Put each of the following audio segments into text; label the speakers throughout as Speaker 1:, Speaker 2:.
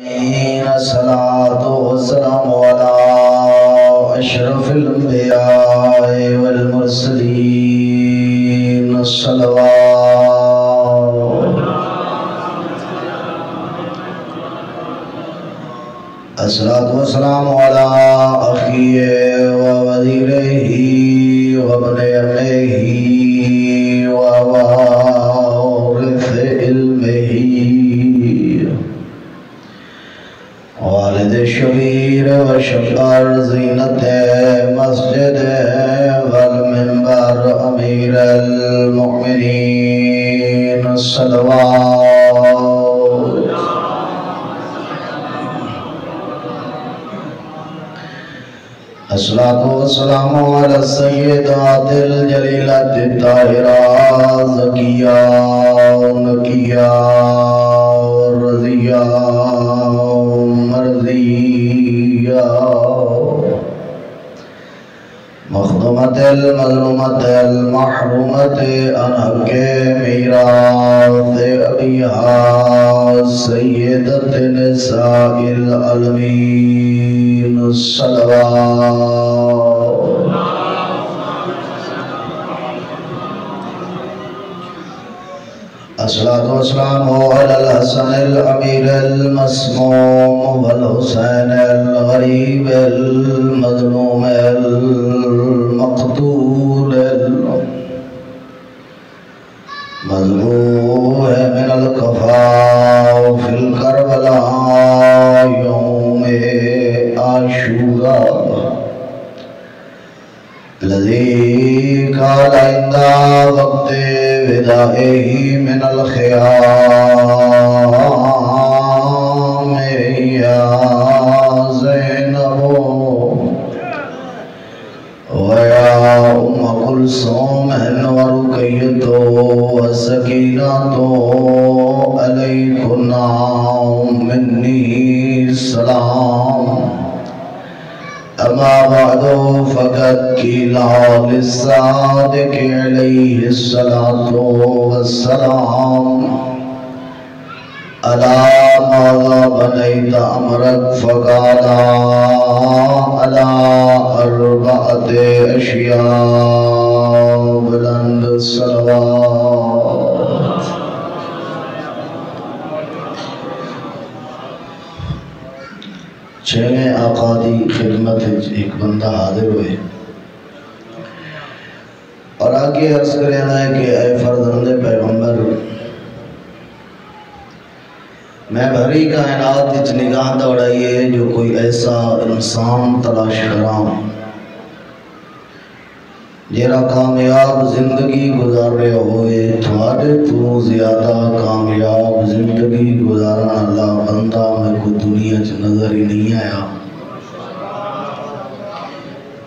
Speaker 1: الصلاة والسلام على أشرف الأنبياء والمرسلين. الصلوات الصلاة والسلام على أخيه الشبیر وشقر زینت مسجد والمنبر امیر المؤمنین الصلوات الصلاة والسلام على السيدات الجليلة الطاهرة المظلومة المحرومة عن حق ميراث أبيها سيدة نساء العالمين الصلوات الصلاة والسلام على الحسن الأمير المسموم والحسين الغريب المظلوم المقتول. الذي قال عند وقت ودائه من الخيام يا زينب ويا أم كلثوم ورقية وسكينة أما بعد، فقد قيل للصادق عليه الصلاة والسلام، ألا ماذا بنيت أمرك؟ فقال على أربعة أشياء بلند الصلوات. چھویں آقا دی خدمت ایک بندہ حاضر ہوئے۔ اور آگے عرض کرنا ہے کہ اے فرزند پیغمبر، میں بھری کائنات وچ نگاہ دوڑائیے جو کوئی ایسا انسان تلاش کراں۔ جیرا کامیاب زندگی گزار رہے ہوئے، تھوڑے تو زیادہ کامیاب زندگی گزارنا اللہ بندہ میں کو دنیا چ نظر ہی نہیں آیا۔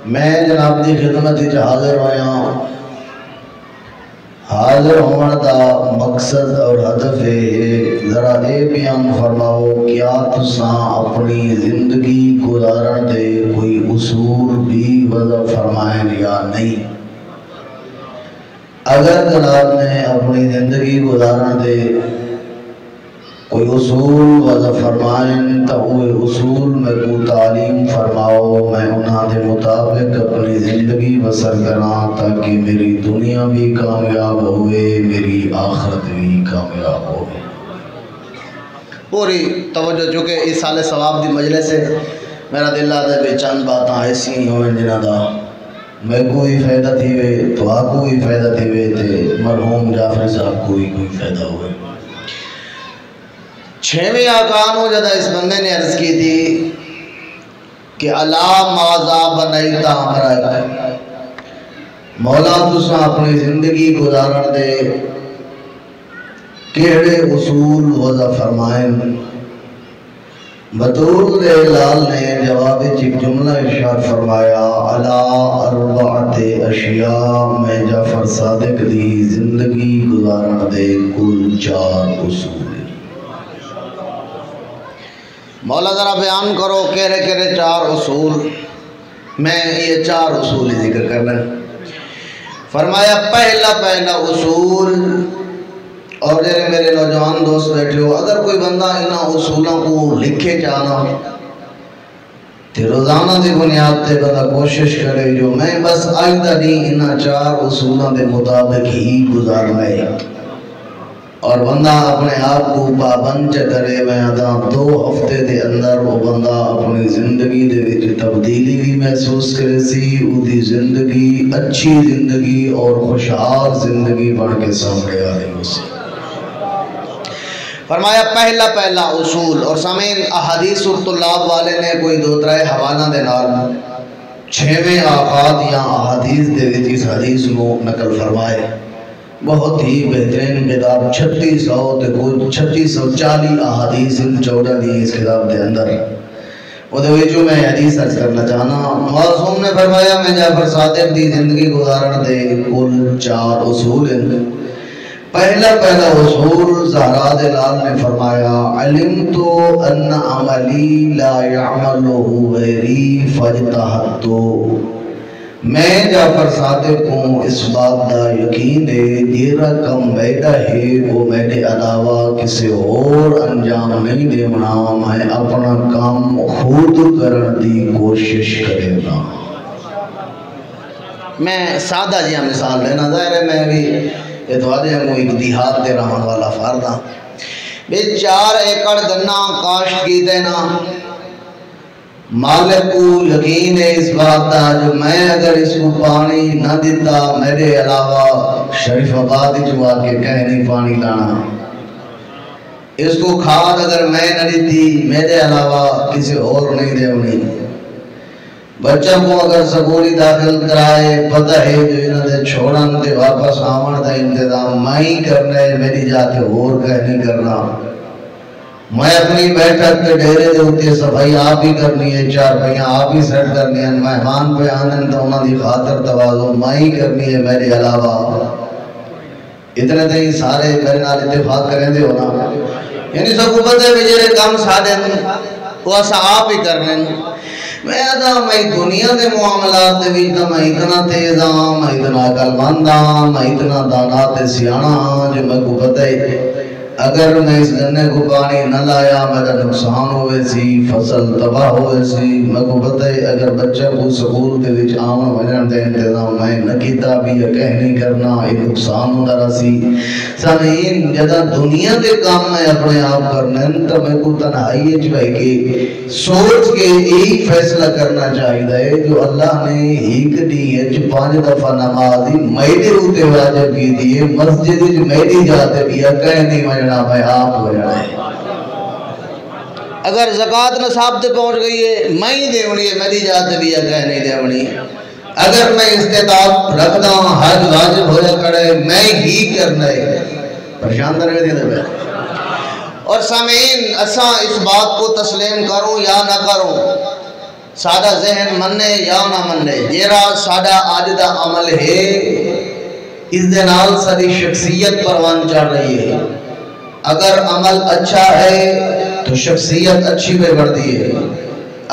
Speaker 1: میں جناب دی خدمت وچ حاضر ہویا ہوں حاضر ہونے دا مقصد اور ہدف ہے، ذرا اے بیان فرماؤ، کیا تساں اپنی زندگی گزارن دے کوئی اصول بھی وضع فرمائیں یا نہیں؟ اگر جناب نے اپنی زندگی گزارن دے کوئی اصول وضع فرمائیں تو اصول میں کو تعلیم فرماؤ، میں انہاں دے مطابق اپنی زندگی بسر کراں تاکہ میری دنیا بھی کامیاب ہوئے، میری آخرت بھی کامیاب ہوئے۔
Speaker 2: پوری توجہ، چونکہ اس سال ثواب دی مجلس ہے، میرا دل آتا ہے بے چند باتاں ایسی ہی ہوئے جنہ دا
Speaker 1: میں کوئی فائدہ تھی وے تو آپ کو بھی فائدہ تھی وے تے مرحوم جعفر صاحب کو بھی کوئی فائدہ ہوئے۔
Speaker 2: چھویں آقان ہو جدہ اس بندے نے عرض کی تھی کہ اللہ مازا بنائیتا ہمارا
Speaker 1: مولا تساں اپنی زندگی گزارن دے کیڑے اصول وضع فرمائیں بطول دے لال نے جواب ایک جملہ ارشاد فرمایا علا اربعت اشیاء، میں جعفر صادق دی زندگی گزارن دے کل چار اصول
Speaker 2: مولا ذرا بیان کرو کہرے کہرے چار اصول میں یہ چار اصول ہی ذکر کرنا فرمایا، پہلا پہلا اصول،
Speaker 1: اور جنہیں میرے نوجوان دوست بیٹھے ہو، اگر کوئی بندہ انہا اصولوں کو لکھے چاہنا تے روزانہ دی بنیاد تے بندہ کوشش کرے جو، میں بس آئندہ نہیں انہا چار اصولوں دے مطابق ہی گزارنا ہے۔ اور بندہ اپنے آپ کو پابند کرے، میں ادا دو ہفتے دے اندر وہ بندہ اپنی زندگی دے وچ تبدیلی بھی محسوس کرے سی اودی زندگی اچھی زندگی اور خوشحال زندگی بن کے سامنے آ رہی ہو سی۔ فرمایا، پہلا پہلا اصول، اور سامین احادیث الطلاب والے نے کوئی دو ترائے حوالہ دے نال چھویں آفات یا احادیث دے وچ اس حدیث کو نقل فرمائے۔ بہت ہی بہترین کتاب چھتی سو تے کوئی چھتی سو چالی احادیث چودہ دی اس کتاب دے اندر۔ وہ دے جو میں حدیث ارز کرنا چاہنا معصوم نے فرمایا، میں جعفر صادق دی زندگی گزارن دے کل چار اصول ہیں۔ پہلا پہلا اصول زہرا دلال نے فرمایا علمتو ان عملی لا يعملو غیری فجتہتو میں جعفر صادق ہوں، اس بات دا یقین ہے جیرا کم میڈا ہے، وہ میڈے علاوہ کسی اور انجام نہیں دے منا، میں اپنا کام خود کرن دی کوشش کرے گا۔ میں سادہ جی مثال لینا ظاہر ہے، میں بھی یہ دوادے ہوں ایک دیہات دے رہا والا فاردہ ہاں۔ بے چار ایکڑ گنہ کاشت کی دینا۔ مالک کو یقین ہے اس بات دا جو میں اگر اس کو پانی نہ دیتا میرے علاوہ شریف آباد جو آ کے کہہ نہیں پانی لانا اس کو کھاد اگر میں نہ دیتی میرے علاوہ کسی اور نہیں دے ہونی بچہ کو اگر سکولی داخل کرائے پتہ ہے جو انہوں نے چھوڑن دے واپس آمن دا انتظام میں ہی کرنا ہے میری جاتے اور کہہ نہیں کرنا میں اپنی بیٹھک کے ڈیرے دے ہوتی صفائی آپ ہی کرنی ہے، چار پہیاں آپ ہی سیٹ کرنی ہے مہمان پہ آنن تو انہوں دی خاطر توازو میں ہی کرنی ہے، میرے علاوہ۔ اتنے تھی سارے میرے نال اتفاق کریں دے ہونا۔ یعنی سب کو پتہ ہے بجرے کام سادے وہ ایسا آپ ہی کرنے میں ادا میں دنیا دے معاملات دے بھی میں اتنا تیز ہاں میں اتنا قلبند ہاں میں اتنا دانات سیانا ہاں جو میں کو پتہ ہے۔ اگر میں اس گنے کو پانی نہ لایا، میرا نقصان ہوئے سی، فصل تباہ ہوئے سی۔ میں کو پتہ ہے، اگر بچہ کو سکول دے وچ آمن وجن دے انتظام میں نہ کیتا، بھی یا کہہ نہیں کرنا، یہ نقصان ہوندا رسی سامعین جدا دنیا دے کام میں اپنے آپ کرنے، تو میں کو تنہائی وچ بیٹھ کے سوچ کے ایک فیصلہ کرنا چاہیے جو اللہ نے ایک دی وچ پانچ دفعہ نماز دی میڈے اوتے واجب کی دی مسجد وچ میڈی جاتے بھی کہہ نہیں وجنا جناب آپ ہو جائے۔ اگر زکاة نصاب تے پہنچ گئی ہے، میں ہی دیونی ہے، میری جاتے بھی ہے نہیں دیونی اگر میں استطاعت رکھتا ہوں حج واجب ہو جا کرے میں ہی کرنا ہے۔ پریشان در دے دے اور سامعین اسا اس بات کو تسلیم کروں یا نہ کروں؟ سادہ ذہن مننے یا نہ مننے جیرا سادہ آجدہ عمل ہے، اس دنال ساری شخصیت پروان چڑھ رہی ہے۔ اگر عمل اچھا ہے تو شخصیت اچھی پہ بڑھتی ہے۔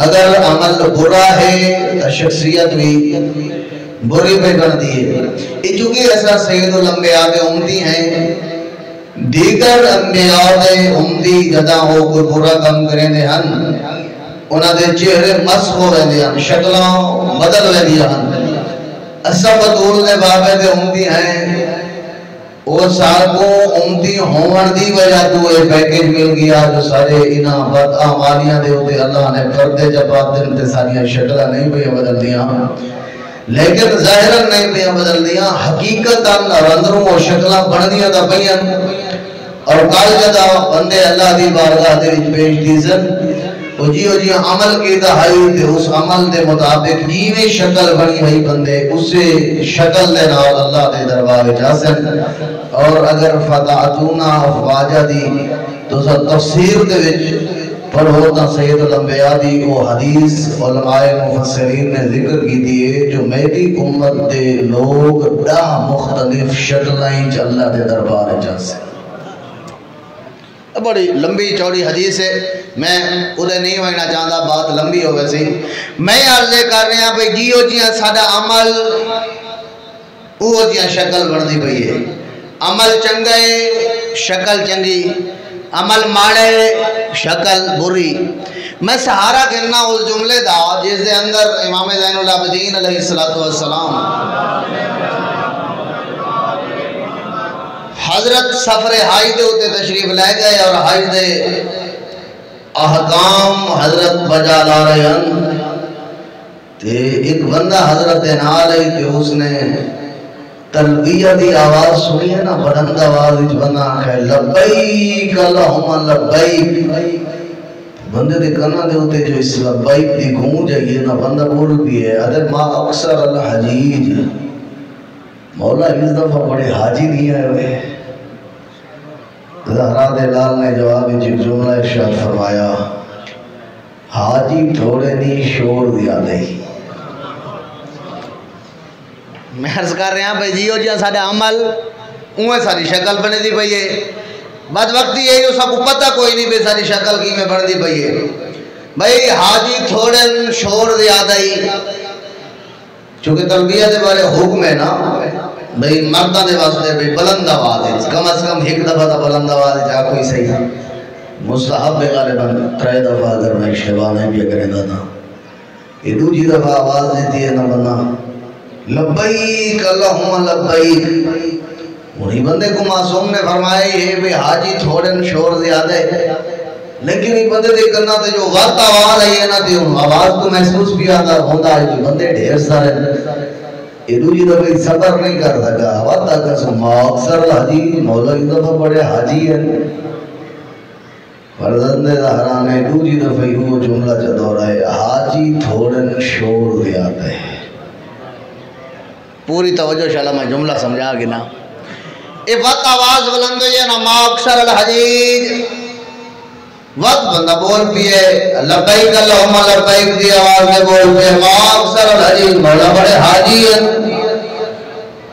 Speaker 1: اگر عمل برا ہے تو شخصیت بھی بری پہ بڑھتی ہے۔ یہ چونکہ ایسا سید الانبیاء دے امتی ہیں، دیگر انبیاء دے امتی جدا ہو کوئی برا کم کریں دے ہن انہاں دے چہرے مسخ ہو رہے دے ہن شکلوں بدل رہے دے ہن اسا بطول دے بابے دے امتی ہیں وہ سال امتی ہون دی وجہ تو اے پیکیج مل گیا جو سارے انہا بد آمالیاں دے ہوتے اللہ نے پردے جبات دن تے ساریاں شکلہ نہیں بھی بدل دیا۔ لیکن ظاہرہ نہیں بھی بدل دیا حقیقت رندروں اور شکلہ بڑھ دیا دا پہین اور کال جدا بندے اللہ دی بارگاہ دے پیش دیزن وہ جی وہ جی عمل کی دہائی تے اس عمل دے مطابق جیویں شکل بنی ہوئی بندے اسے شکل دے نال اللہ دے دربار جاسن اور اگر فتعتونا افواجہ دی تو سا تفسیر دے وچ پڑھو تا سید الانبیاء دی وہ حدیث علماء مفسرین نے ذکر کی دیئے جو میری امت دے لوگ دا مختلف شکلائیں چا اللہ دے دربار جاسن بڑی لمبی چوڑی حدیث ہے۔ میں ادھے نہیں ہوئینا چاہتا بات لمبی ہو ویسی میں عرضے کر رہے ہیں بھئی جیو جیاں سادہ عمل وہ جیاں شکل بڑھ دی ہے۔ عمل چنگے شکل چنگی۔ عمل ماڑے، شکل بری۔ میں سہارا کرنا اس جملے دا، جس دے اندر امام زین العابدین علیہ السلام حضرت سفر حاج دے ہوتے تشریف لے گئے اور حاج دے احکام حضرت بجا لا رہے ہیں۔ تے ایک بندہ حضرت نال ہے کہ اس نے تلبیہ دی آواز سنی ہے نا، بلند آواز وچ بندہ آکھے، لبیک اللہم لبیک۔ بندے دے کنا دے ہوتے جو اس لبیک دی گونج ہے، یہ نا بندہ بول بھی ہے ادھر ما اکثر الحجیج۔ مولا اس دفعہ بڑے حاجی نہیں آئے ہوئے۔ زہرا دے لال نے جواب وچ ایک جملہ ارشاد فرمایا، حاجی تھوڑے نہیں، شور دیا نہیں میں عرض کر رہا بھائی جیو جی سارے عمل اوے ساری شکل بنے دی پئی ہے۔ بد وقتی ہے جو سب کو پتہ کوئی نہیں بے ساری شکل کی میں بن دی پئی ہے۔ بھائی، حاجی تھوڑے شور زیادہ ہی۔ چونکہ تلبیہ دے بارے حکم ہے نا بھئی مردہ دے واسطے بھئی بلند آواز ہے۔ کم از کم ایک دفعہ تا بلند آواز ہے، جا کوئی صحیح مستحب بے غالباً ترے دفعہ اگر میں شہبانے بھی کریں دا نا یہ دوجی دفعہ آواز دیتی ہے نا بنا لبیک، اللہم لبیک۔ انہی بندے کو معصوم نے فرمایا، یہ بھی حاجی تھوڑن شور زیادہ ہے۔ لیکن یہ بندے دے کرنا تے جو غلط آواز آئی ہے نا تے آواز کو محسوس بھی آتا ہوتا ہے کہ بندے ڈھیر سارے۔ یہ دوجی دفعہ صبر نہیں کر سکا وقت کا سما اکثر حاجی مولا کی دفعہ بڑے حاجی ہیں فرزند زہرا نے دوجی دفعہ وہ جملہ چا دورا ہے حاجی تھوڑن شور زیادہ ہے پوری توجہ شاء میں جملہ سمجھا گنا اے وقت آواز بلند ہوئی ہے نا ما اکثر الحجیج وقت بندہ بول پیے لبیک اللہم لبیک دی آواز میں بول پیے ما اکثر الحجیج مولا بڑے حاجی ہیں۔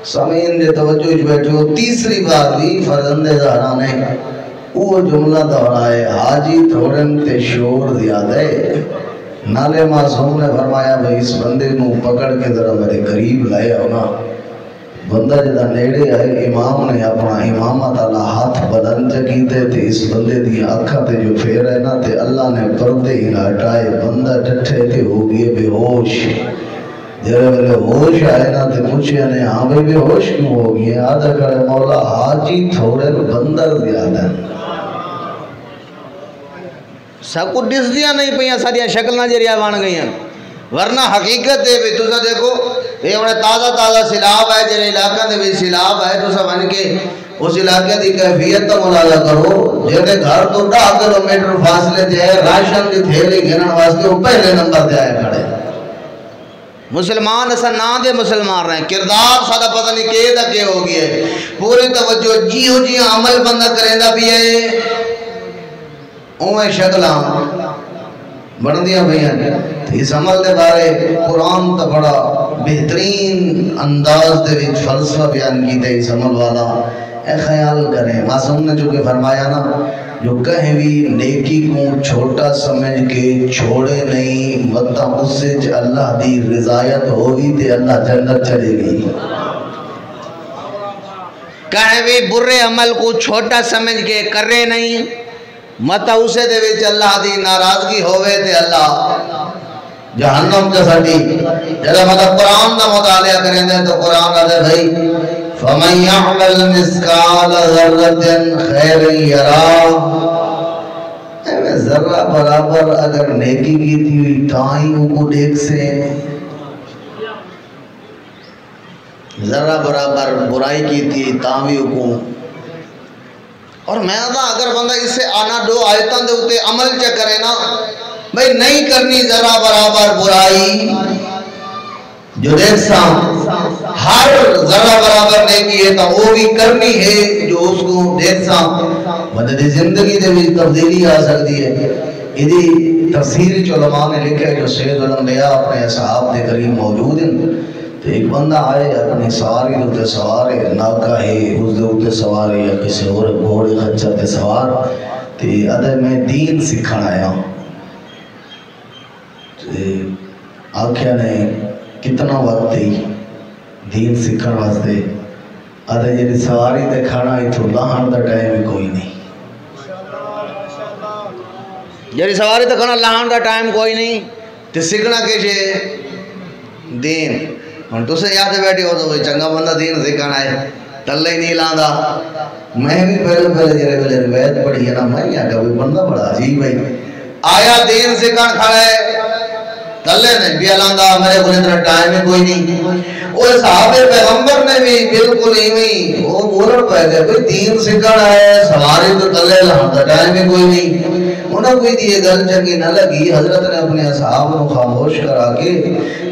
Speaker 1: سمین دے توجہ اچھ بیٹھے ہو، تیسری بار بھی فرزند زہرا نے۔ وہ جملہ دہرائے، حاجی تھوڑن تے شور زیادہ ہے۔ نالے معصوم نے فرمایا، بھئی اس بندے نو پکڑ کے ذرا میرے قریب لائے ہونا بندہ جدہ نیڑے آئے، امام نے اپنا امامت اللہ ہاتھ بلند چکیتے تھے اس بندے دی آنکھا تے جو پھیر ہے نا تے اللہ نے پردے ہی ہٹائے، بندہ ڈٹھے تے ہو گئے بے ہوش۔ جرے میرے ہوش آئے نا تے پوچھے نے ہاں بھئی بے ہوش کیوں ہو گئے؟ آدھا کرے مولا حاجی تھوڑے بندر زیادہ۔ ہے سب کو ڈس دیا نہیں پہیاں ساریاں شکل نہ جریہ بان گئی ہیں ورنہ حقیقت دے بھی تو دیکھو یہ انہیں تازہ تازہ سلاب ہے جنہیں علاقہ دے بھی سلاب ہے تو سا بن کے اس علاقے دی کیفیت تو ملاحظہ کرو۔ جنہیں گھر تو ڈا کلو میٹر فاصلے دے ہے، راشن دی تھیلی گھنن واسطے وہ پہلے نمبر دے آئے کھڑے۔ مسلمان ایسا نا دے مسلمان رہے کردار سادہ پتہ نہیں کہ دا کہ ہو گیا ہے۔ پوری توجہ جی ہو جی عمل بندہ کریں دا بھی ہے اوہ شکلاں بڑھ دیا بھئیاں اس عمل دے بارے قرآن تا بڑا بہترین انداز دے وچ فلسفہ بیان کی تے اس عمل والا۔ اے خیال کریں معصوم نے جو کہ فرمایا نا، جو کہیں بھی نیکی کو چھوٹا سمجھ کے چھوڑے نہیں مطا اس سے اللہ دی رضایت ہوگی تے اللہ جنت چلے گی۔ کہیں بھی برے عمل کو چھوٹا سمجھ کے کرے نہیں متا اسے دے وچ اللہ دی ناراضگی ہوئے تے اللہ جہنم کا سٹی جب مطلب قرآن دا مطالعہ کریں دے تو قرآن آدھے بھائی، فَمَنْ يَعْمَلْ مِسْكَالَ ذَرَّةٍ خَيْرٍ يَرَا اے ذرہ برابر اگر نیکی کی تھی ہوئی تائیوں کو دیکھ سے ذرہ برابر برائی کی تھی تاویوں کو اور میں آدھا اگر بندہ اس سے آنا دو آیتان دے ہوتے عمل چا کرے نا بھئی نہیں کرنی ذرا برابر برائی۔ جو دیکھ سا ہر ذرا برابر نیکی ہے تو وہ بھی کرنی ہے، جو اس کو دیکھ سا مدد زندگی دے بھی تبدیلی آ سکتی ہے۔ یہ تفسیر علماء نے لکھا ہے جو سید الانبیاء اپنے اصحاب دے قریب موجود ہیں۔ تو ایک بندہ آئے اپنی سواری ہوتے سوار ہے، ناکہ ہے اس دے ہوتے سوار ہے یا کسی اور گھوڑے خچہ تے سوار۔ تے ادھے میں دین سکھن آیا ہوں۔ تے آکھیا نے کتنا وقت تھی دین سکھن واسطے۔ آدھے جی سواری تے کھانا اتھو لاہن دا ٹائم ہی کوئی نہیں۔
Speaker 3: جی سواری تے کھانا لاہن دا ٹائم کوئی نہیں۔ تے سکھنا کے چھے دین۔ ہن تو یاد بیٹھی ہو تو چنگا بندہ دین سکھنا ہے تلے ہی نہیں لاندا
Speaker 1: میں بھی پہلے پہلے جرے پہلے روایت پڑھی ہے نا، میں یہاں کا بھی بندہ بڑا عجیب ہے۔
Speaker 3: آیا دین سکھن کھڑا ہے۔ تلے نے بھی لاندا میرے کو اتنا ٹائم ہی کوئی نہیں۔ وہ صحابہ پیغمبر نے بھی بالکل ہی نہیں
Speaker 1: وہ بولن پہ گئے بھئی دین سکھنا ہے، سواری تو تلے لہن دا ٹائم ہی کوئی نہیں۔ انہوں کوئی دیئے گل چنگی نہ لگی، حضرت نے اپنے اصحاب کو خاموش کرا کے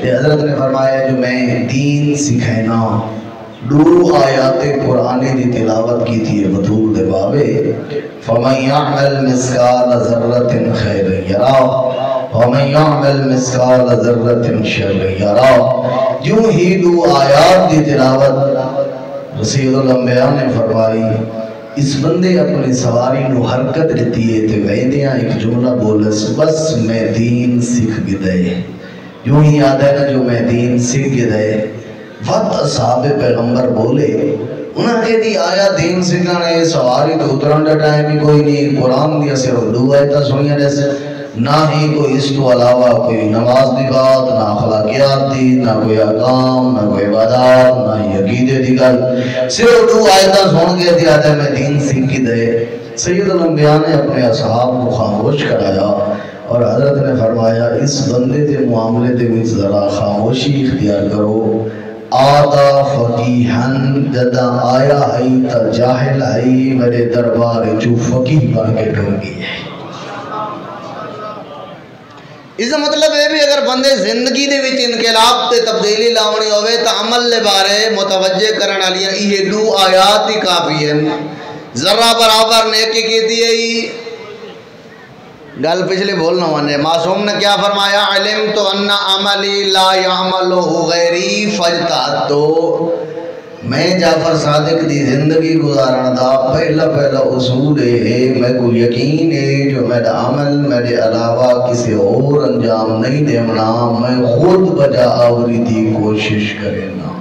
Speaker 1: کہ حضرت نے فرمایا، جو میں دین سکھینا دو آیات قرآن دی تلاوت کی تھی بطول دے بابے فَمَنْ يَعْمَلْ مِسْقَالَ ذَرَّةٍ خَيْرٍ يَرَى وَمَنْ يَعْمَلْ مِسْقَالَ ذَرَّةٍ شَرٍ يَرَى یوں ہی دو آیات دی تلاوت رسید الانبیاء نے فرمائی اس بندے اپنے سواری نو حرکت دیتی ہے تے ویندیاں ایک جملہ بولس، بس میں دین سکھ گدے. یوں ہی یاد ہے نا جو میں دین سکھ گدے۔ وقت اصحاب پیغمبر بولے، انہاں کے دی آیا دین سکھانے، سواری تو اتران دا ٹائم ہی کوئی نہیں، قرآن دیا صرف دو آیتا سنیا جیسے نہ ہی کوئی اس تو علاوہ کوئی نماز دی بات، نہ اخلاقیات دی نہ کوئی اقام نہ کوئی عبادات، نہ ہی عقیدے دی صرف دو آیتا سن کے دیا تھا میں دین سکھ دے۔ سید الانبیاء نے اپنے اصحاب کو خاموش کرایا اور حضرت نے فرمایا، اس بندے دے معاملے دے بھی ذرا خاموشی اختیار کرو۔ آتا فقیحن جدا آیا ہے تا جاہل ہے میرے دربار جو فقیح بن کے ڈھول گئی ہے۔
Speaker 3: اس کا مطلب ہے بھی اگر بندے زندگی دے وچ انقلاب تے تبدیلی لاونی ہوئے تا عمل لے بارے متوجہ کرن والیاں یہ دو آیات ہی کافی ہیں۔ ذرہ برابر نیکی کیتی ہے جی۔ گل پچھلے بولنا وانے معصوم نے کیا فرمایا؟ علم تو ان عملی لا یعملو غیری فجتا تو
Speaker 1: میں جعفر صادق دی زندگی گزارن دا پہلا پہلا اصول ہے، میں کو یقین ہے جو میرا عمل میرے علاوہ کسی اور انجام نہیں دیمنا میں خود بجا آوری دی کوشش کرنا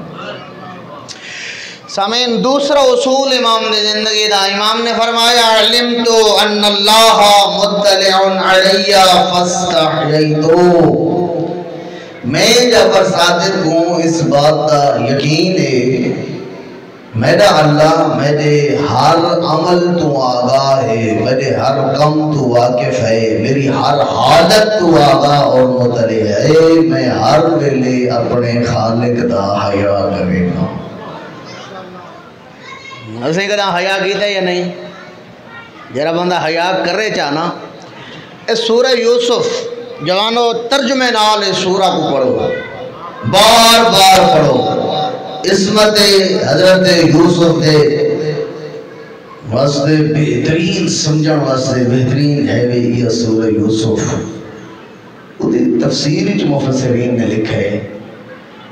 Speaker 3: سامین دوسرا اصول امام نے زندگی دا۔ امام نے فرمایا علم تو ان اللہ مطلع علیہ فاستحییتو۔
Speaker 1: میں جعفر صادق ہوں، اس بات دا یقین ہے میرا اللہ میرے ہر عمل تو آگاہ ہے میرے ہر کم تو واقف ہے، میری ہر حالت تو آگاہ اور مطلع ہے، میں ہر ویلے اپنے خالق دا حیا کرے گا
Speaker 3: اسے کہا حیا کیتا یا نہیں؟ جرا بندہ حیا کرے چاہنا۔ اس سورہ یوسف، جوانو ترجمے نال اس سورہ کو پڑھو۔
Speaker 1: بار بار پڑھو۔ عصمت حضرت یوسف دے واسطے بہترین سمجھن واسطے بہترین ہے وہ یہ سورہ یوسف۔ اُدھی تفسیر وچ مفسرین نے لکھا ہے،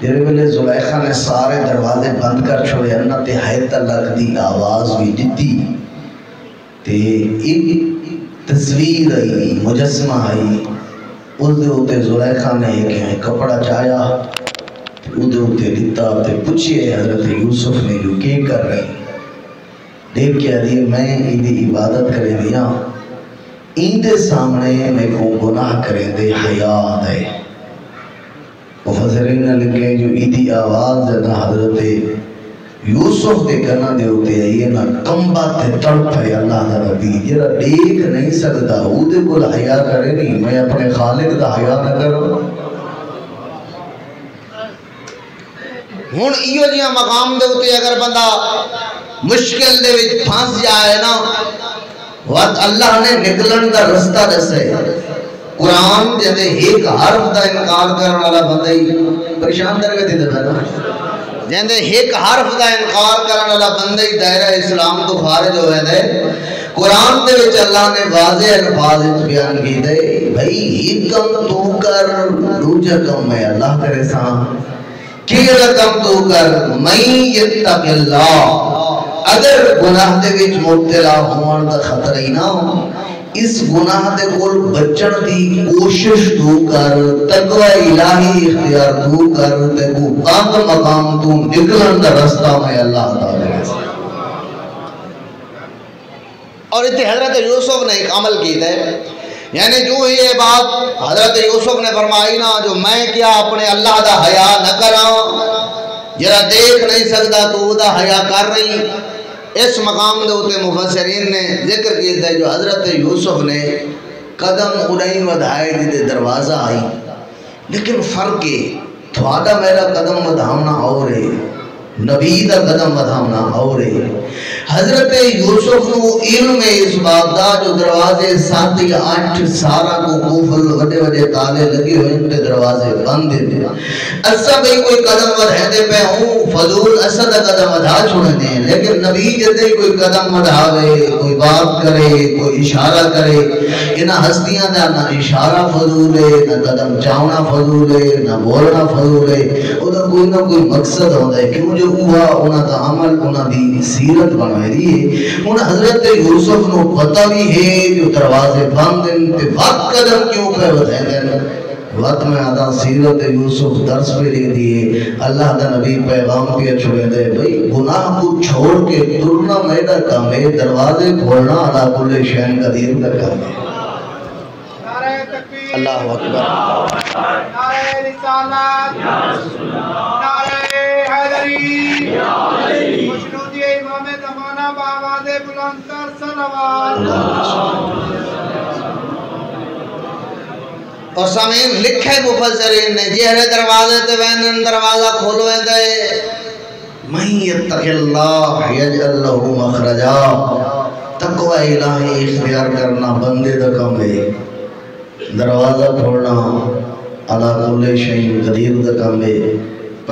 Speaker 1: جڑے ویلے زلیخا نے سارے دروازے بند کر چھوڑے انہاں تے ہے تلک دی آواز بھی دتی تے ایک تصویر آئی، مجسمہ آئی، اس دے ہوتے زلیخا نے ایک کپڑا چایا۔ ادھر ہوتے لتا تے پوچھئے حضرت یوسف نے جو کی کر رہی دیکھ کے آدھی میں ایدی عبادت کرے دیا این سامنے میں کو گناہ کرے دے، حیات ہے۔ مفسرین نے لکھے، جو ایدی آواز جنا حضرت یوسف دے کرنا دے ہوتے ہیں یہ نا کم بات تڑپ ہے اللہ دا نبی جرا دیکھ نہیں سکتا او دے کو حیا کرے نہیں، میں اپنے خالق دا حیا نہ کروں؟
Speaker 3: ہن ایو جیاں مقام دے ہوتے اگر بندہ مشکل دے وچ پھنس جائے نا وقت اللہ نے نکلن دا رستہ دسے قرآن جدے ایک حرف دا انکار کرنے والا بندہ ہی پریشان در گئے تھے نا جندے ایک حرف دا انکار کرنے والا بندہ ہی دائرہ اسلام تو خارج ہوئے دے قرآن دے وچ اللہ نے واضح الفاظ بیان کی دے بھئی ایک کم تو کر دوجہ کم میں اللہ کرے ساں کی رقم تو کر میں اگر گناہ دے وچ مبتلا ہون دا خطرہ ہی نہ ہو اس گناہ دے کول بچن دی کوشش دو کر تقوی الہی اختیار دو کر تے کو پاک مقام تو نکلن دا رستہ میں اللہ تعالی
Speaker 1: اور اتنے حضرت یوسف نے ایک عمل کی ہے یعنی جو ہی یہ بات حضرت یوسف نے فرمائی نا، جو میں کیا اپنے اللہ دا حیا نہ کرا جرا دیکھ نہیں سکتا تو وہ دا حیا کر رہی۔ اس مقام دے ہوتے مفسرین نے ذکر کی تھے جو حضرت یوسف نے قدم انہیں ودھائے جی جدے دروازہ آئی۔ لیکن فرق ہے تھوڑا میرا قدم ودھاؤنا اور ہے، نبی دا قدم ودھاؤنا اور ہے۔ حضرت یوسف نو علم ہے اس بات دا جو دروازے سات یا آٹھ سارا کو کوفل وڈے وڈے تالے لگے ہوئے ان کے دروازے بند دے اسا بھئی کوئی قدم ودھے دے پہ ہوں، فضول اسا دا قدم ودھا چھوڑے دیں لیکن نبی جدے کوئی قدم ودھاوے کوئی بات کرے، کوئی اشارہ کرے انہا ہستیاں دا، نہ اشارہ فضول ہے، نہ قدم چاونا فضول ہے، نہ بولنا فضول ہے۔ او دا کوئی نہ کوئی مقصد ہوتا ہے، کیوں جو ہوا انہا دا عمل انہا دی سیرت بنا بنائی دی ان حضرت یوسف نو پتہ بھی ہے جو دروازے بند ہیں تے وقت قدم کیوں پہ بتائیں دیں وقت میں آدھا سیرت یوسف درس پہ لے دیئے اللہ دا نبی پیغام پہ چھوڑے دے۔ بھئی گناہ کو چھوڑ کے ترنا میڈا کام ہے، دروازے کھولنا علا کل شہن قدیر کا کام ہے۔ اللہ اکبر۔
Speaker 4: نعرہ رسالت، نعرہ حیدری مشنودی امام زمانہ بآواز بلندتر صلوات
Speaker 1: اور سامین لکھے مفسرین نے جہرے دروازے تے وینن دروازہ کھولوے دے من یتق اللہ یجعل له مخرجا تقوی الہی اختیار کرنا بندے دا کم ہے دروازہ کھولنا علا کل شیء قدیر دا کم ہے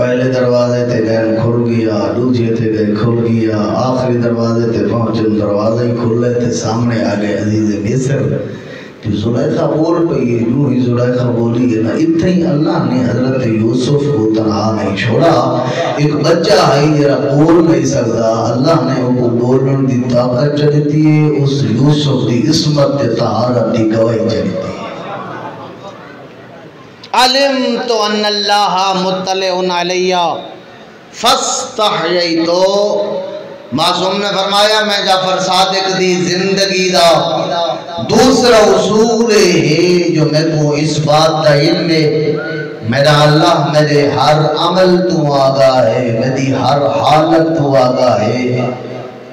Speaker 1: پہلے دروازے تے گئے کھل گیا دوسرے تے گئے کھل گیا، آخری دروازے تے پہنچن دروازہ ہی کھل لے تے سامنے آگے عزیز مصر۔ کہ زلیخہ بول پئی ہے، یوں ہی زلیخہ بولی ہے نا اتنا ہی اللہ نے حضرت یوسف کو تنہا نہیں چھوڑا۔ ایک بچہ آئی جرا بول نہیں سکتا۔ اللہ نے وہ بولن دی طاقت چلتی ہے، اس یوسف دی اسمت دی طہارت دی گواہی چلتی ہے۔ علم تو ان اللہ مطلع علیہ، فاستحییتو۔ معصوم نے فرمایا، میں جعفر صادق دی زندگی دا دوسرا اصول ہے جو میں کو اس بات دا علم ہے میرا اللہ میرے ہر عمل تو آگا ہے میری ہر حالت تو آگا ہے۔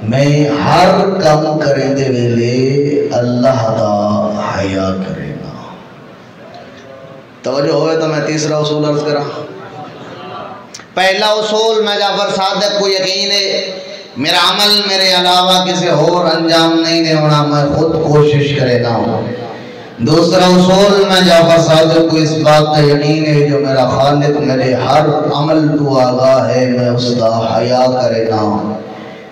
Speaker 1: میں ہر کم کریں دے ویلے اللہ دا حیاء کرے گا توجہ ہوئے تو میں تیسرا اصول عرض کرا۔ پہلا اصول میں جعفر صادق کو یقین ہے، میرا عمل میرے علاوہ کسی اور انجام نہیں دے ہونا، میں خود کوشش کرے گا ہوں۔ دوسرا اصول میں جعفر صادق کو اس بات کا یقین ہے جو میرا خالق، میرے ہر عمل تو آگاہ ہے، میں اس کا حیاء کرے گا ہوں۔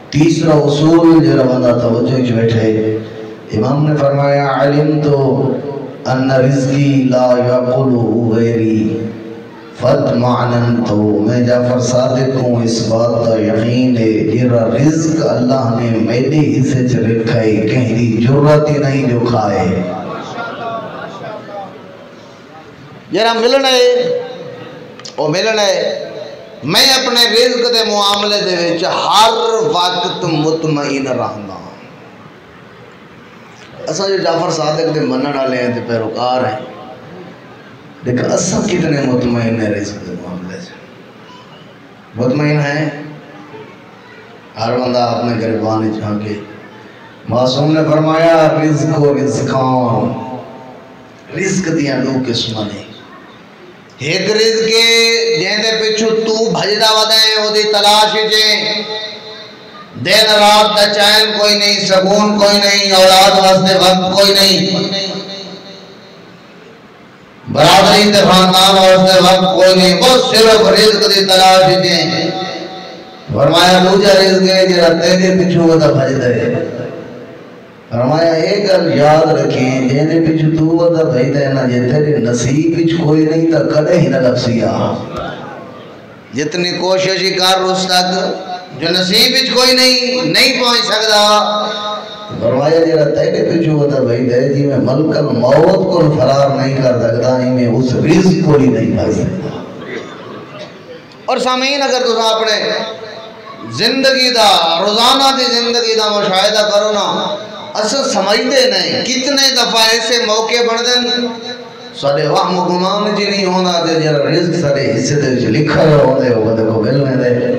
Speaker 1: تیسرا اصول جو بندہ توجہ بیٹھے۔ امام نے فرمایا علم تو ان رزقی لا یقلو غیری فت تو میں جعفر صادق ہوں، اس بات کا یقین ہے جیرا رزق اللہ نے میرے حصے چ رکھا ہے، کہیں ضرورت ہی نہیں جو کھائے۔ جرا ملنا ہے، وہ ملنا ہے۔ میں اپنے رزق دے معاملے دے وچ ہر وقت مطمئن رہنا اسا جو جعفر صادق دے منن والے ہیں تے پیروکار ہیں لیکن اسا کتنے مطمئن ہے رزق دے معاملے سے۔ مطمئن ہے ہر بندہ اپنے گریبان جہاں کے معصوم نے فرمایا، رزق و رزقان۔ رزق دیاں دو قسم نے۔ ایک رزق جہاں دے پچھو تو بھجدا ودائیں وہ دی تلاش جے دن رات دا چین کوئی نہیں، سکون کوئی نہیں، اولاد واسطے وقت کوئی نہیں۔ برادری تے خاندان واسطے وقت کوئی نہیں، بس صرف رزق دی تلاش جے فرمایا، دوجا رزق ہے جڑا تیرے پچھو ودا بھجدا ہے۔ فرمایا ایک گل یاد رکھیں، جینے پچھ تو ودا بھجدا ہے نا، جے تیرے نصیب پچھ کوئی نہیں تا کدے ہی نہ لفظیا جتنی کوشش ہی کر اس تک جو نصیب وچ کوئی نہیں نہیں پہنچ سکتا فرمایا جڑا تیرے پیچھے ہوتا بھائی دے جی میں ملک الموت کو فرار نہیں کر سکتا ہی میں اس رزق کو ہی نہیں کر سکتا اور سامعین اگر تم اپنے زندگی دا روزانہ دی زندگی دا مشاہدہ کرو نا اصل سمجھتے نہیں کتنے دفعہ ایسے موقع بڑھ دیں سارے وہم گمان جی نہیں ہونا تے جرا رزق سارے حصے دے لکھا ہوندے وہ بندے کو ملنے دے۔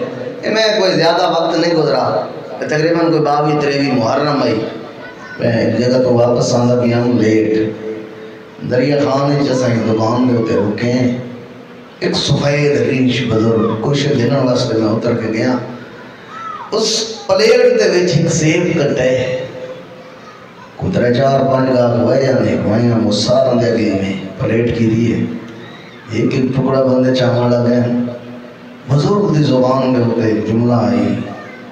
Speaker 1: اے میں کوئی زیادہ وقت نہیں گزرا تقریباً کوئی باوی تریوی محرم آئی۔ میں جگہ تو واپس آندا پیا ہوں، لیٹ۔ دریا خان وچ اساں دکان دے اوتے رکے ہیں۔ ایک سفید ریش بزرگ، کچھ دنوں واسطے میں اتر کے گیا۔ اس پلیٹ دے وچ ایک سیب کٹے۔ کترے چار پانچ گاہ وائیا نے وائیا مسارا دے گئے میں پلیٹ کی دیئے ایک ایک ٹکڑا بندے چاہاں لگے ہیں۔ بزرگ دی زبان میں ہوتے جملہ آئی،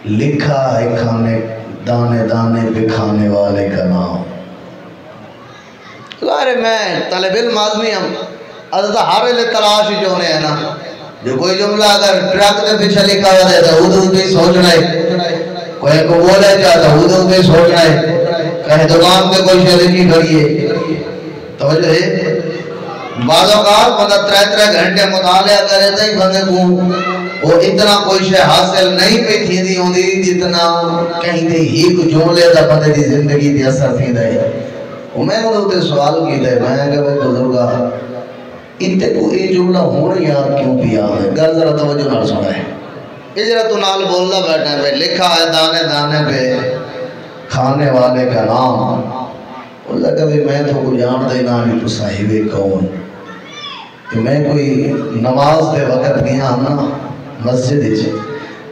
Speaker 1: لکھا ہے کھانے، دانے دانے پہ کھانے والے کا نام۔ لارے میں طالب علم آدمی ہم، حضرت ہر لے تلاش جو ہونے ہیں نا، جو کوئی جملہ اگر ٹرک کے پیچھے لکھا ہوا ہے تو اردو بھی سوچنا ہے۔ کوئی کو بولے چاہتا اردو بھی سوچنا ہے۔ کہیں دکان پہ کوئی شے لکھی کھڑی ہے۔ توجہ ہے۔ بعض اوقات بندہ ترے ترے گھنٹے مطالعہ کرے تو بندے کو وہ اتنا کوئی شے حاصل نہیں پہ تھی دی ہوندی جتنا کہیں دے ہی کو جملے دا بندے دی زندگی دی اثر تھی دے۔ وہ میں انہوں تے سوال کی دے میں کہ بھائی بزرگا، انتے کو یہ جملہ ہونا یاد کیوں پیا ہے؟ گل ذرا توجہ نال سنا ہے یہ ذرا تو نال بولنا بیٹھا ہے، لکھا ہے دانے دانے پہ، کھانے والے کا نام۔ اللہ کہ میں تو کو جان دے نہ بھی تو صاحب کون؟ کہ میں کوئی نماز دے وقت گیا نا مسجد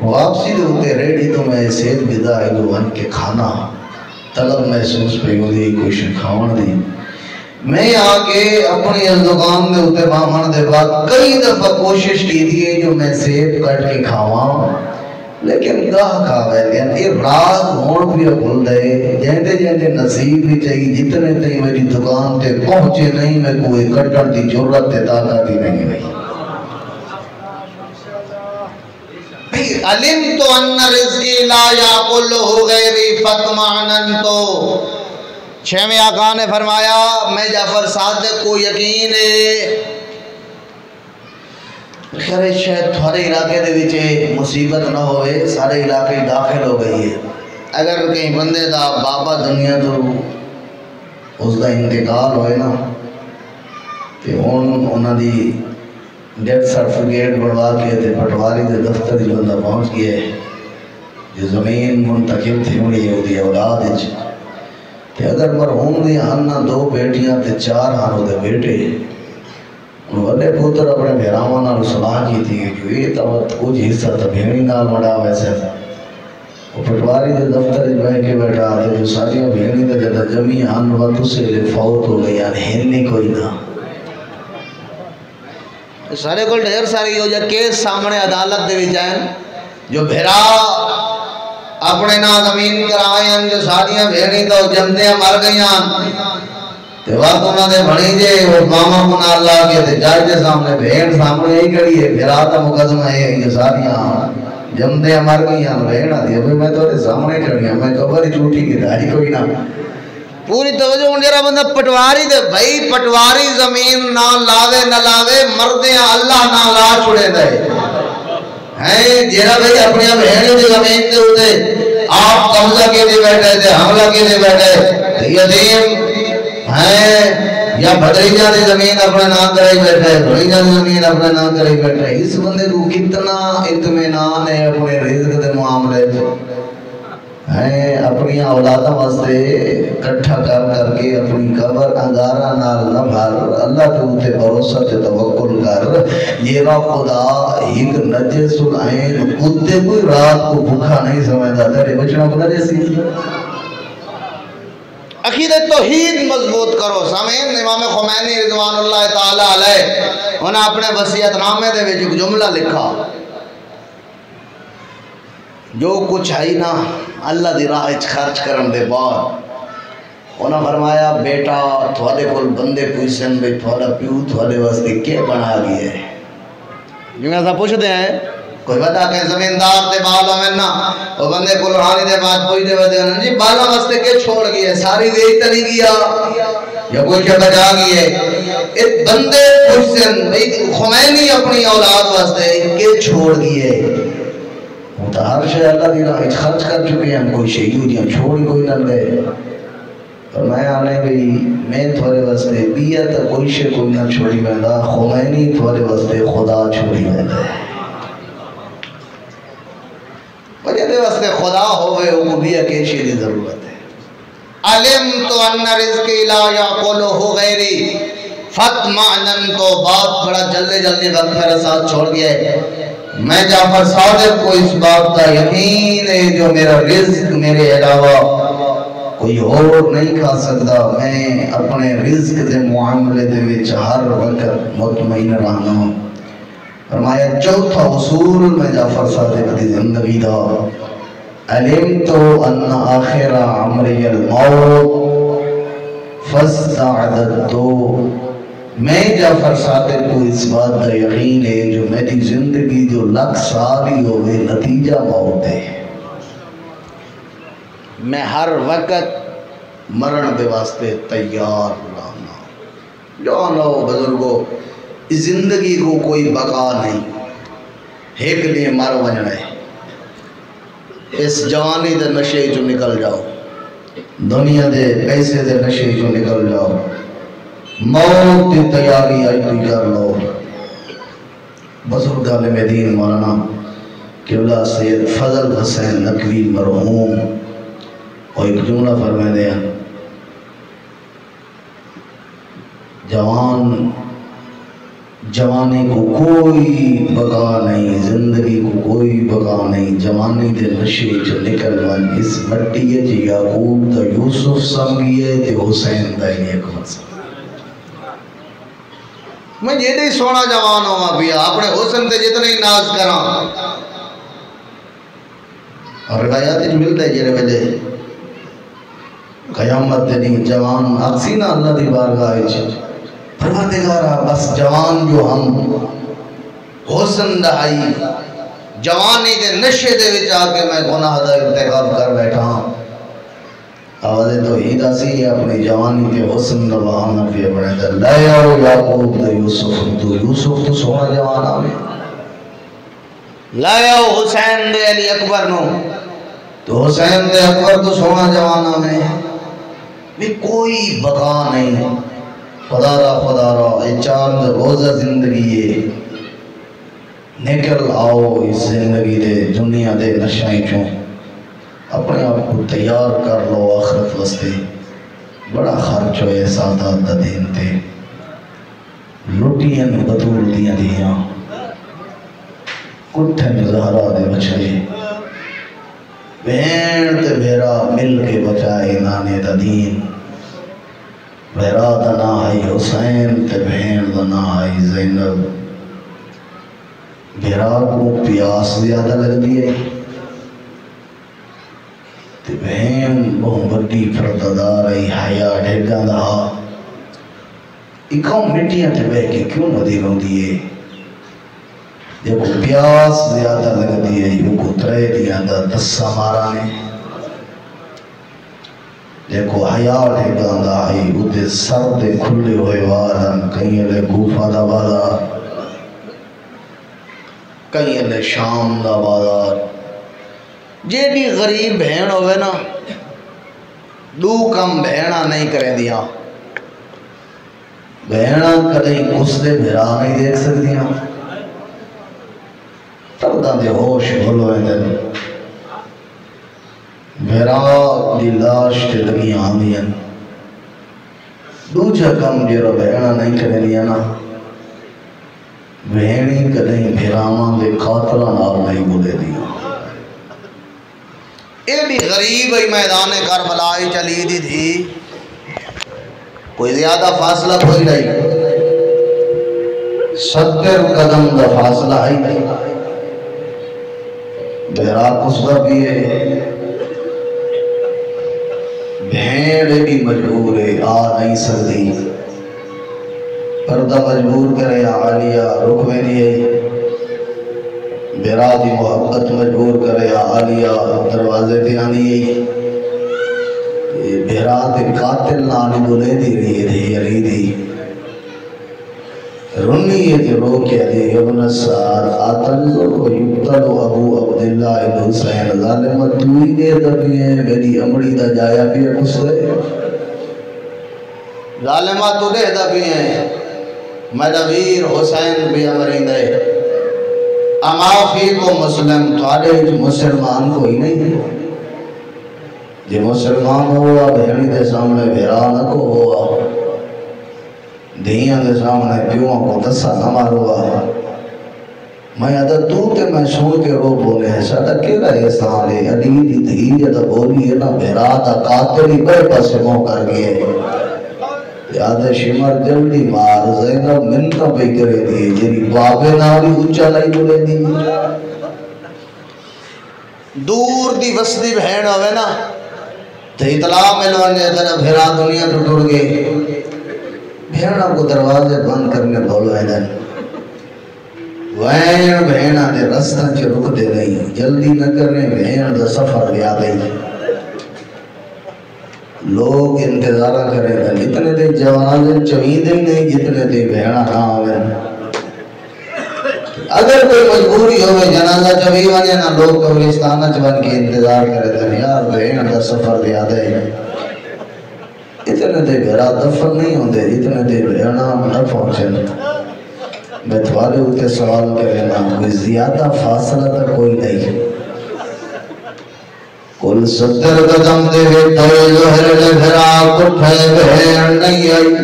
Speaker 1: واپسی دے ہوتے ریڈی تو میں سید بدا جو بن کے کھانا طلب محسوس پہ ہو دی کوئی شکھاون دی میں کے اپنی اس دکان دے ہوتے باہمن دے بعد کئی دفعہ کوشش کی تھی جو میں سیب کٹ کے کھاواں لیکن گاہ کھاوے لیکن یہ راز ہون بھی بھول دے جہندے جہندے نصیب بھی چاہیے، جتنے تھی میری دکان تے پہنچے نہیں، میں کوئی کٹن دی ضرورت تے طاقت ہی نہیں رہی۔ علم تو ان رزقی لا یاکلہ غیری فتمعنن تو۔ چھویں آقا نے فرمایا، میں جعفر صادق کو یقین ہے خیر شاید تھوڑے علاقے دے وچے مصیبت نہ ہوئے، سارے علاقے داخل ہو گئی ہے۔ اگر کہیں بندے دا بابا دنیا تو اس دا انتقال ہوئے نا، تے ہن انہاں دی ڈیتھ سرٹیفکیٹ بڑھوا کے تے پٹواری دے دفتر جو بندہ پہنچ گیا ہے۔ جو زمین منتقل تھی ہوئی ہے دی اولاد وچ۔ تے اگر مرحوم دی ہن دو بیٹیاں تے چار ہن دے بیٹے۔ بڑے پتر اپنے بھیراواں نال صلاح کی تھی کہ یہ تو کچھ حصہ تو بھیڑی نال مڑا ویسے تھا وہ پٹواری دے دفتر وچ بیٹھ کے بیٹھا تے جو ساری بھیڑی دے جدا جمی ہن و تو سے لے فوت ہو گئی یار ہے کوئی نہ سارے کول ڈھیر ساری ہو جا کیس سامنے عدالت دے وچ ہیں جو بھیرا اپنے نا زمین کرائیں جو ساریاں بھیڑی تو جمدے مر گئیاں تے وقت انہاں دے بھڑی جے وہ ماما کو نال لا کے تے جج دے سامنے بھیڑ سامنے ہی کھڑی ہے پھر آتا مقدمہ ہے یہ ساریاں جمدے مر گئیاں بھیڑ دی ابھی میں تو سامنے کھڑی ہوں میں خبر ہی جھوٹی کی رائی کوئی نہ پوری توجہ ہوں جرا بندہ پٹواری دے بھائی پٹواری زمین نہ لاوے نہ لاوے مردے اللہ نہ لا چھڑے دے ہیں جرا بھائی اپنی بہن دی زمین دے ہوتے آپ قبضہ کے دے بیٹھے تھے حملہ کے دے بیٹھے یتیم ہیں یا بھدریجہ دی زمین اپنے نام کرائی بیٹھے بھدریجہ دی زمین اپنے نام کرائی بیٹھے اس بندے کو کتنا اطمینان ہے اپنے رزق دے معاملے ہیں اپنی اولادہ واسطے کٹھا کر کر کے اپنی قبر انگارہ نال نہ بھر۔ اللہ کے اوتے بھروسہ تے توکل کر۔ یہ را خدا ایک نجس العین، کتے کوئی رات کو بھوکا نہیں سمجھتا۔ تیرے بچنا بنا جیسی عقید توحید مضبوط کرو سامین امام خمینی رضوان اللہ تعالی علیہ انہیں اپنے وصیت نامے دے وچ ایک جملہ لکھا۔ جو کچھ ہے نا، اللہ دی راہ وچ خرچ کرن دے بعد انہاں فرمایا، بیٹا، تھوڑے کول بندے پوچھن بے تھوڑا پیو تھوڑے واسطے کیا بنا گیا ہے؟ جی جنہیں ایسا پوچھ دے ہیں کوئی بتا کہ زمیندار دے بالا میں نا وہ بندے کو لڑانی دے بعد پوچھ دے بدے جی بالا واسطے کے چھوڑ گئے ساری دے ہی تلی گیا یا کوئی کے بجا گئے ایک بندے پوچھن خمینی اپنی اولاد واسطے کے چھوڑ گئے وہ تو ہر شے اللہ دی راہ خرچ کر چکے ہیں، کوئی شے یوں چھوڑ کوئی نہ دے
Speaker 5: اور میں آنے گئی میں تھوڑے واسطے بیا تا کوئی شے کوئی نہ چھوڑی ویندا خمینی تھوڑے واسطے خدا چھوڑی ویندا ہے
Speaker 1: وجہ دے واسطے خدا ہوئے وہ کے شے دی ضرورت ہے۔ علم تو ان رزق لا یاکلو ہو غیری فتمعنن تو بات بڑا جلدی جلدی وقت میرے ساتھ چھوڑ گیا ہے۔ میں جعفر صادق کو اس بات کا یقین ہے جو میرا رزق میرے علاوہ کوئی اور نہیں کھا سکتا۔ میں اپنے رزق دے معاملے دے وچ ہر وقت مطمئن رہنا ہوں۔ فرمایا، چوتھا اصول میں جعفر صادق دی زندگی دا۔ علم تو ان آخر عمری الموت فاستعدد تو میں جعفر صادق کو اس بات کا یقین ہے، جو میری زندگی جو لکھ سالی ہوئے نتیجہ موت ہے۔ میں ہر وقت مرن دے واسطے تیار رہنا۔ جانو بزرگو اس زندگی کو کوئی بقا نہیں۔ ایک لیے مر وجنا ہے۔ اس جوانی دے نشے جو نکل جاؤ۔ دنیا دے پیسے دے نشے جو نکل جاؤ۔ موت کی تیاری آئی تو کر لو بزرگ عالم دین مولانا قبلہ سید فضل حسین نقوی مرحوم۔ اور ایک جملہ فرمائے دیا جوان جوانی کو کوئی بقا نہیں، زندگی کو کوئی بقا نہیں، جوانی دے نشے جو نکل ون اس مٹی چ جی یعقوب دا یوسف سمگیے تے حسین دا ہی اکبر سمگیے میں یہ نہیں سونا جوان ہوا پیا اپنے حسن تے جتنے ہی ناز کراں۔ اور روایات جو ملتا ہے جرے ویلے قیامت دے نہیں جوان اکسی نہ اللہ دی بارگاہ وچ۔ پروردگارا بس جوان جو ہم، حسن دہائی، جوانی دے نشے دے وچ آ کے میں گناہ دا ارتکاب کر بیٹھا ہوں آوازے تو ہی دا سی، اپنی جوانی کے حسن دا بہانہ پہ بڑھے دا لے آؤ یعقوب دا یوسف، تو یوسف تو سونا جوان آوے لے آؤ حسین دے علی اکبر نو۔ تو حسین دے اکبر تو سونا جوان آوے بھی کوئی بقا نہیں۔ خدا را خدا را اے چاند روزہ زندگی ہے نکل آؤ اس زندگی دے دنیا دے نشائیں چوں اپنے آپ کو تیار کر لو آخرت وستے بڑا خرچ ہوئے سادات دا دین تے لوٹیاں بطول دیاں دیاں کٹھن زہرا دے بچھڑے بین تے بھیرا مل کے بچائے نانے دا دین بھیرا دا نا آئی حسین تے بہن دا نا آئی زینب۔ بھیرا کو پیاس زیادہ لگ دیئے تے بہن بہن بڑی پردادار ای حیا ڈھگا دا۔ اکاؤں مٹیاں تے بہ کے کیوں ندی رو دیئے جب پیاس زیادہ لگ دیئے یوں کو ترے دیا دا دسا مارا نے۔ دیکھو حیا ڈھگا دا آئی ادھے سر دے کھلے ہوئے وارن کہیں لے گوفا دا بازار کہیں لے شام دا بازار جیڑی غریب بہن ہوئے نا، دو کم بہنہ نہیں کریں دیا۔ بہنہ کدیں کسلے بھرا نہیں دیکھ سکتیاں تب دا دے ہوش بھولو ہے دن۔ بھرا دی لاش تے لگی آمین۔ دو جا کم جیرا بہنہ نہیں کریں دیا نا بہنی کدیں بھرامان دے قاتلہ نال نہیں بولے دیا یہ بھی غریب ہی میدان کربلا ہی چلی دی تھی۔ کوئی زیادہ فاصلہ کوئی نہیں۔ ستر قدم دا فاصلہ ہی نہیں بہرا کسبہ بھی ہے؟ بھیڑ بھی مجبور ہے، آ نہیں سکتی۔ پردہ مجبور کرے عالیہ رکوے دیئے بیرادی محبت مجبور کرے آلیا دروازے پہ آنی ہے۔ بیراد قاتل نانی یعنی بولے دی رہی ہے علی دی۔ رنی ہے جو ابن سار قاتل و یقتل ابو عبداللہ ابن حسین، ظالم توی دے دبی میری امڑی دا جایا بھی کس رہے ظالمہ تو دے دا بھی ہیں میرا ویر حسین بھی امرین دے۔ اما فی کو مسلم تھوڑے مسلمان کوئی نہیں۔ جی مسلمان ہوا بہنی دے سامنے بھیرا نہ کو ہوا دھیاں دے سامنے پیووں کو دسا نہ ماروا میں ادا تو تے میں سن کے رو بولے ہیں ساڈا کیڑا احسان ہے علی دی دھی جدا بولی ہے نا بھیرا دا قاتل ہی بڑے پاسے منہ کر گئے یاد شمر جلدی مار زینب منتا پہ کرے دی جری بابے نالی اچھا لائی بولے دی دور دی وسدی بہن ہوئے نا تو اطلاع ملوانے ذرا بھیرا دنیا تو ٹوڑ گئے بہنہ کو دروازے بند کرنے بولو ہے دن وین بہنہ دے رستہ چے رک دے گئی جلدی نہ کرنے بہن دا سفر لیا گئی۔ لوگ انتظارہ کریں گے۔ جتنے دے جوانان چوید نہیں، جتنے دے بہنہ نہ آویں اگر کوئی مجبوری ہوئے جنازہ چوی ونے نہ، لوگ قبرستانہ چون کے انتظار کرے دن یار، بہن دا سفر لیا دے اتنے دے بہرا دفن نہیں ہوندے جتنے دے بہنہ نہ پہنچن۔ میں تھوڑے ہوتے سوال کرے نا کوئی زیادہ فاصلہ تک کوئی نہیں۔ کل ستر قدم دے تے زہر دے پھرا کٹھے بہن نہیں آئی۔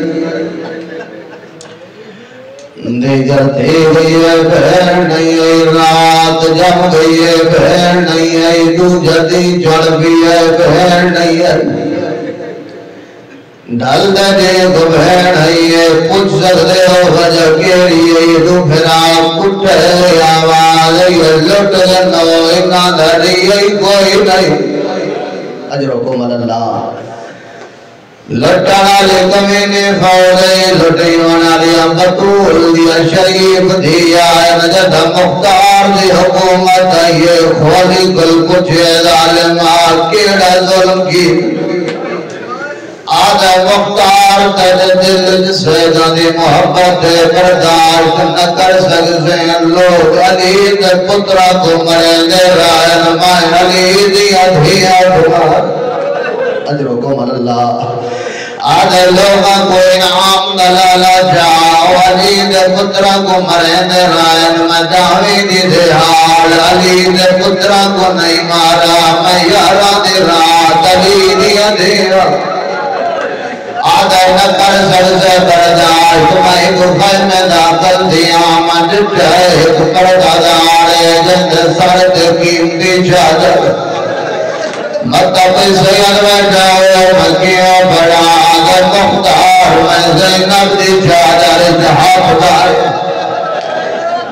Speaker 1: دے جاتے گئی بہن نہیں آئی، رات جم گئی ہے بہن نہیں آئی دو جدی چڑھ بھی ہے بہن نہیں آئی۔ ڈل دے جے دیکھ بہن آئی پوچھ سکتے ہو وجہ کیڑی ہے دو پھرا کٹھے آواز لٹ جنو اینا دھڑی کوئی نہیں۔ اجرکم اللہ۔ لٹانا لے کمینے فوضے لٹی وانا لیا بطول دیا شریف دیا نجد مختار دی حکومت یہ کھولی کل کچھ ظالم کیڑا ظلم کی؟ آدھا مختار تج دل جسے جاندی محبت برداشت نہ کر سکتے ہیں لوگ علی دے پترہ کو مرے دے رائن مائن علی دیا دھیا بھار اجرکم اللہ۔ آدھے لوگا کو انعام دلالا جاؤ، علی دے پترہ کو مرے دے رائن میں جاوی دی دے حال۔ علی دے پترہ کو نہیں مارا، میں یارا دی رات علی دیا دیا آدھے نکر سر سے بردار تمہیں گفر میں داخل دیا من جائے کپڑ دادارے جند سرد قیمتی چادر مطب سید میں جاؤ مکیوں بڑا آگر مختار میں زینب دی چادر جہاں دار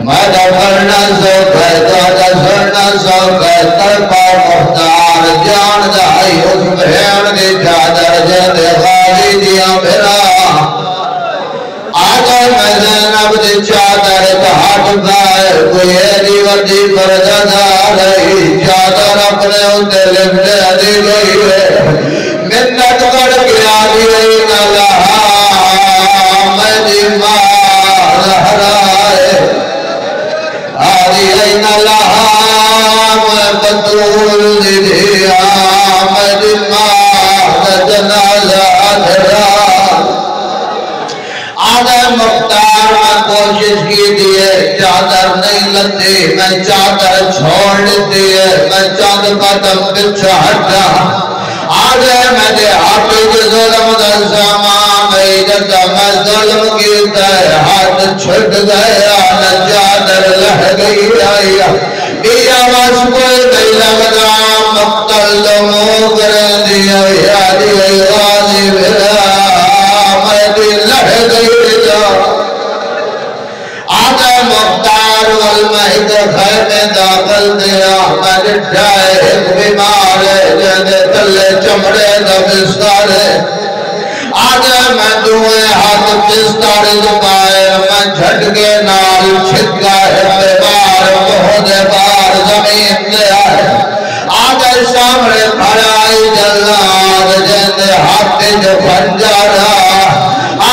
Speaker 1: میں دفرنا سو کہتا دسرنا سو کہتا پا مختار جان دائی اس بہن دی چادر جند غالی دیا میرا آقا میں زینب دی چادر جہاں دار کوئی ایری وردی پردہ رہی چادر اپنے اندے لفتے دی گئی ہے منت کر گیا دی نلا میں دی ماں لہرائے آدی این لہا میں بطول دی دیا میں دی ماں جنازہ دھرا آدھے مختار میں کوشش کی دیئے چادر نہیں لتی میں چادر چھوڑ لیتی ہے میں چاند قدم پچھا ہٹا آدھے میں دے ہاتھ کے ظلم دا سامان میں جتا میں ظلم کیتا ہے، ہاتھ چھٹ گیا، نہ چادر لہ گئی آئی۔ یہ آواز کوئی نہیں لگنا مقتل دمو کریں دیا یادی غازی بلا۔ میں دی لہ گئی جا۔ آدھے مختار والمہد خیر داخل دیا میں جائے ایک بیمار ہے جہنے تلے چمڑے دا بستار ہے۔ آدھے میں دوئے ہاتھ بستار دبائے میں جھٹ کے نال چھکا ہے، بیمار بہت بار زمین دے آئے۔ آدھے سامنے کھڑائی جلاد جہنے ہاتھ جو پنجارا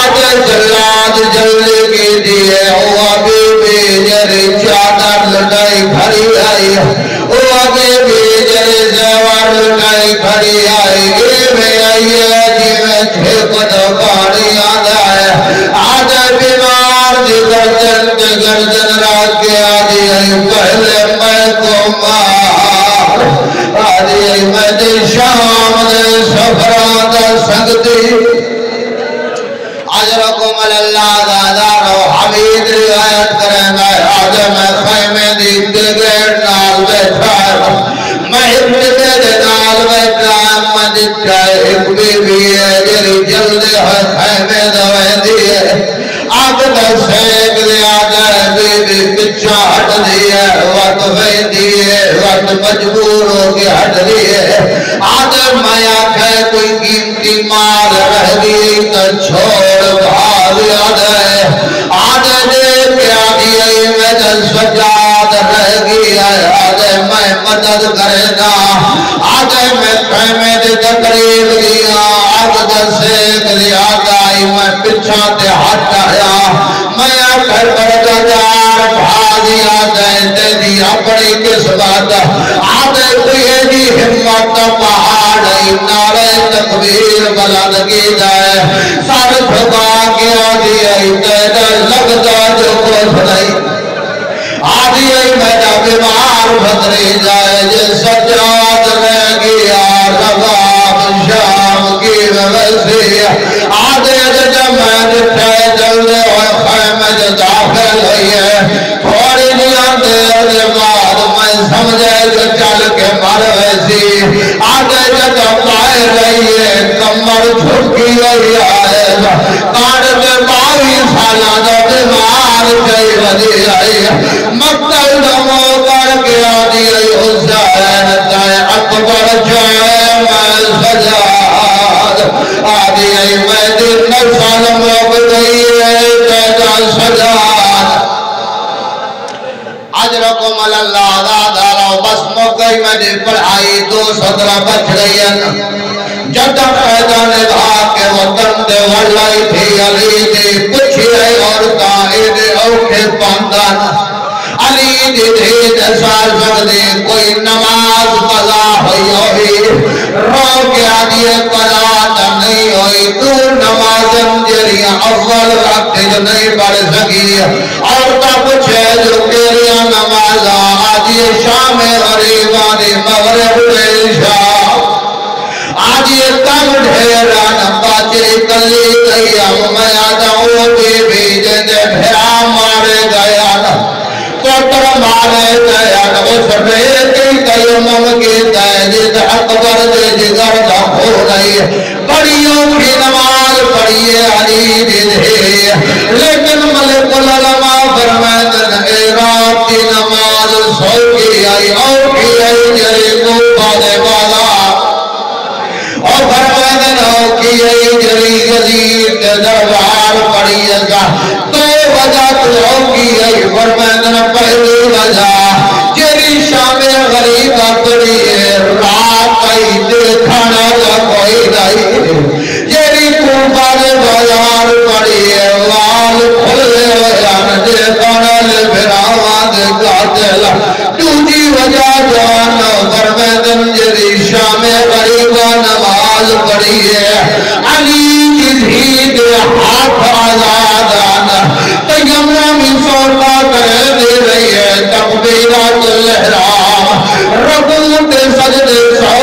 Speaker 1: آدھے جلاد چادر لٹائی آئی۔ لٹائی آئی۔ گی میں آئی ہے جی میں چھے پانی ہے بیمار دی گردن گردن کے آدھی ہے پہلے میں مار، آدھی ہے میں دی شام دے سفران سنگتی۔ اللہ دادار و حمید روایت کریں گے آج میں خیمے دی دلگیر نال بیٹھا میں ابن دے نال بیٹھا میں دکھا ایک بی بی ہے جری جلد ہے خیمے دوے دیئے آگ دا سیک دیا جائے بی بی پچھا ہٹ دیئے وقت بے دیئے وقت مجبور ہو کے ہٹ دیئے آج میں آکھے کوئی قیمتی مال رہ دی تو چھوڑ بھی یاد ہے آج دے کے آگی آئی میں جل سجاد رہ گیا ہے آج میں مدد کرے گا۔ آج میں خیمے دے تقریب گیا آگ دل سے گلیا گائی میں پچھا تے ہٹ آیا میں آکھر بڑا یاد ہے تے دی اپنی کس بات آج کوئی دی ہمت پہاڑ نارے تکبیر بلند کی جائے۔ سر جھکا کے آدھی آئی تیرے لگتا جو کچھ نہیں۔ آدھی آئی میڈا بیمار بدری جائے۔ جس سجاد رہ گیا، رباب شام کی ویسی آدھے جب میں جٹھے جلدے ہوئے، خیمے جو داخل ہوئی ہے دیر بعد میں سمجھے جو چل کے مر ویسی آدھے جب پائے رہی ہے کمر جھکی ہوئی آئے کاڑ کے باوی سالہ دا بیمار گئی ودی آئی۔ مقتل دمو کر کے آدھی آئی، حسین تائے اکبر جائے میں سجاد۔ آدھی آئی، میں دن نسل موگ گئی ہے تیجا سجاد۔ اجرکم اللہ دادا رو بس موقعی میں نے پڑھائی دو سترہ بچ گئی ہیں۔ جب پیدا نبھا کے وطن دے وڑائی تھی، علی دے پچھی ہے اور قائد اوکھے پاندان۔ علی دی دھی دے سال سکتے کوئی نماز قضا ہوئی ہوئی۔ رو کے آدھی جری اول وقت جو نہیں پڑھ سکی اور تا پوچھے جو کیریا نماز آدھی شام غریبانی مغرب عشاء آج یہ کم ڈھیرا نباچے کلی گئی میں آدھاؤں کی بھی جنے بھیرا مارے گیا کوٹر مارے گیا اس ریتی کئی مم کی تیجد اکبر دے جگر دا ہو رہی بڑیوں کی نماز پڑھیے علی دے لیکن ملک العلماء فرمائدن اے رات کی نماز سو کی آئی اور کی آئی جرے کو بادے بالا اور فرمائدن ہو کی آئی جری یزید دربار پڑھیے گا۔ تو وجہ تو ہو کی آئی فرمائدن پہلی وجہ جری شام غریب اپنی رات آئی دیکھانا جا کوئی نہیں۔ جی جری کوبار پڑی وال کھلے ویان دیکھانا لے بھراوان دے قاتل دوجی وجہ جان جوان فرمیدن جری شام غریب نماز پڑی ہے علی کی دھید ہاتھ آزادان تیمنا من سوٹا کرے دے رہی ہے تکبیرات الہرام رکوع تے سجدے سوٹ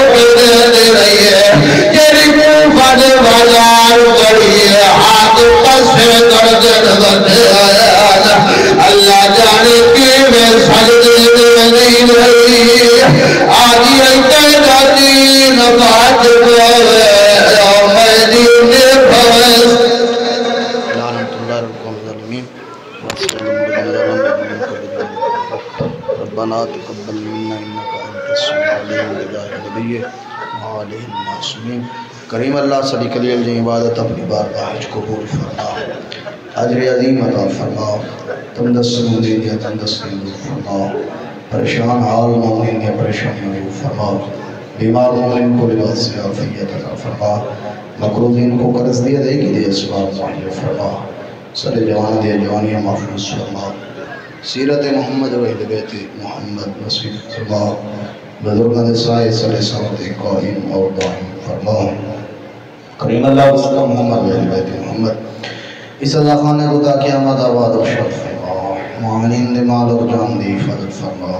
Speaker 1: اللہ جانے کی میں سجدے دے نہیں رہی آدھی ایتے جاتی نبات بولے اور میں دینے بھویس
Speaker 5: لعنت الله على القوم ربنا تقبل منا انك انت السميع العليم وجاه النبي وعليه المعصومين کریم اللہ صلی اللہ علیہ عبادت اپنی بارگاہ وچ قبول فرما اجر عظیم عطا فرما تم دستوں دیا تم دستوں فرما پریشان حال مومن یا پریشانی دور فرما بیمار مومن کو لباس سے عافیت عطا فرما مقروضین کو قرض دیا دے گی، دے اسباب مہیا فرما سر جوان دے جوانیاں محفوظ فرما سیرت محمد و اہل بیت محمد نصیب فرما بزرگان سائے سر سمت قائم اور دائم فرما
Speaker 1: کریم اللہ اس کا محمد ویل بیت محمد۔ اس عزا خانے کو تا قیامت آباد و شرف فرما۔ معاملین دے مال اور جان دی حفاظت فرما۔